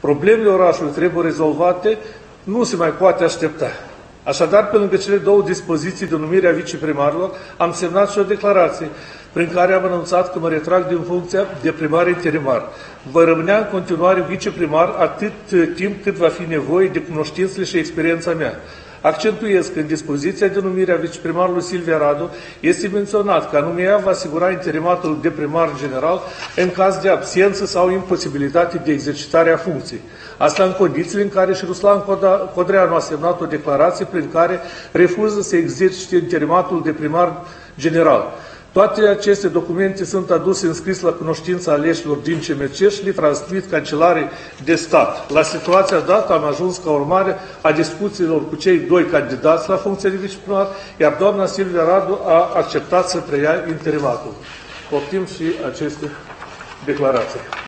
Problemele orașului trebuie rezolvate, nu se mai poate aștepta. Așadar, pe lângă cele două dispoziții de numire a viceprimarilor, am semnat și o declarație prin care am anunțat că mă retrag din funcția de primar interimar. Voi rămânea în continuare viceprimar atât timp cât va fi nevoie de cunoștințele și experiența mea. Accentuez că în dispoziția de numire a viceprimarului Silvia Radu este menționat că anume ea va asigura interimatul de primar general în caz de absență sau imposibilitate de exercitare a funcției. Asta în condițiile în care și Ruslan Codreanu a semnat o declarație prin care refuză să exercite interimatul de primar general. Toate aceste documente sunt aduse în scris la cunoștința aleșilor din CMC și le transmit Cancelarii de Stat. La situația dată am ajuns ca urmare a discuțiilor cu cei doi candidați la funcția de viceprimar, iar doamna Silvia Radu a acceptat să preia interimatul. Optim și aceste declarații.